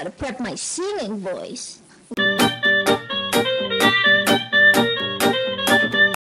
gotta prep my singing voice.